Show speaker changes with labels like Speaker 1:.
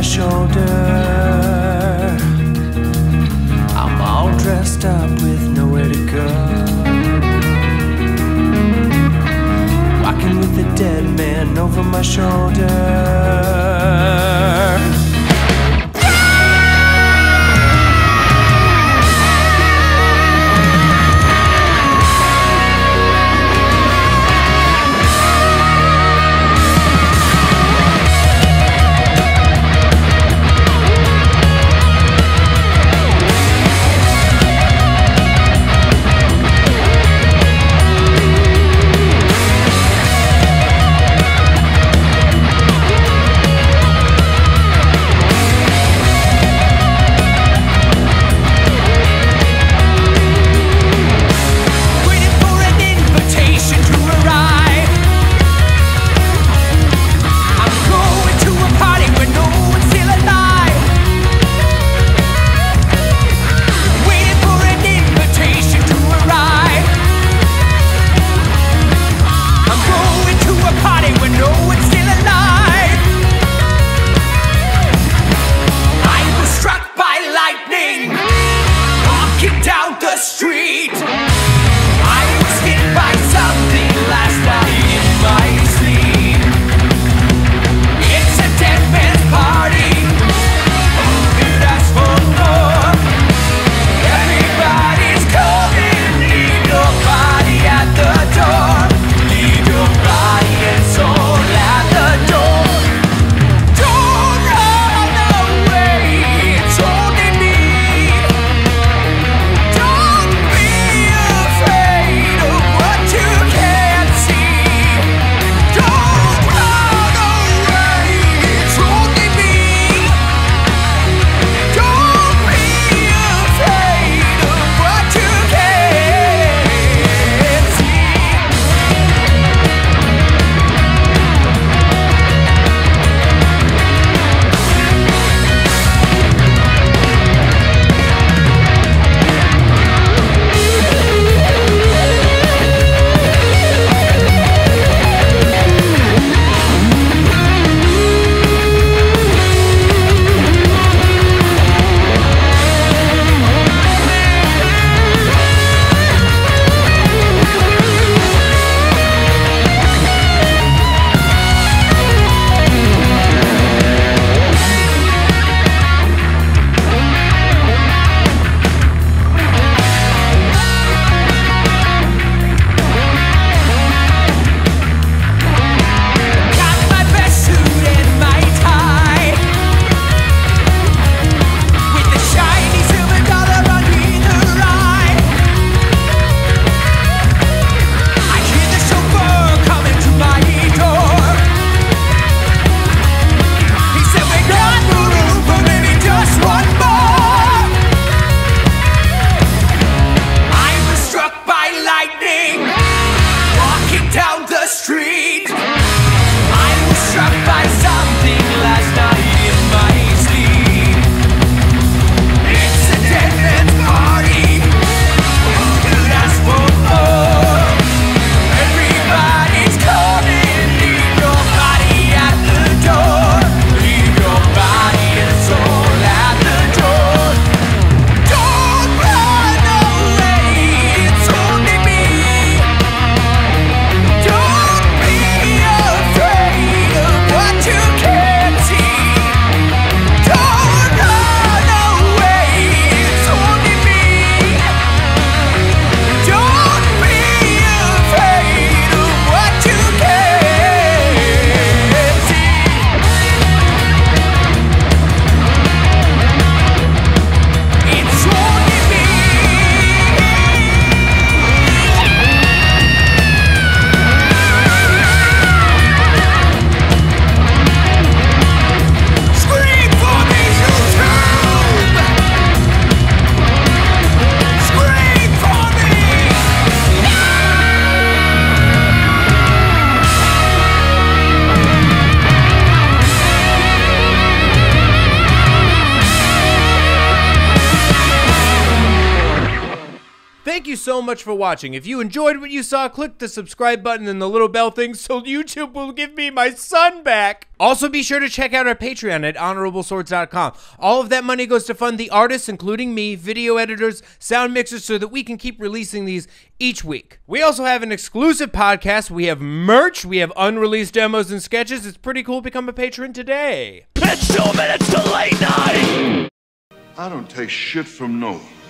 Speaker 1: my shoulder. I'm all dressed up with nowhere to go. Walking with a dead man over my shoulder. You so much for watching. If you enjoyed what you saw, click the subscribe button and the little bell thing so YouTube will give me my son back. Also, be sure to check out our Patreon at honorableswords.com. All of that money goes to fund the artists, including me, video editors, sound mixers, so that we can keep releasing these each week. We also have an exclusive podcast. We have merch. We have unreleased demos and sketches. It's pretty cool. Become a patron today.
Speaker 2: It's two minutes to late night!
Speaker 3: I don't take shit from no one.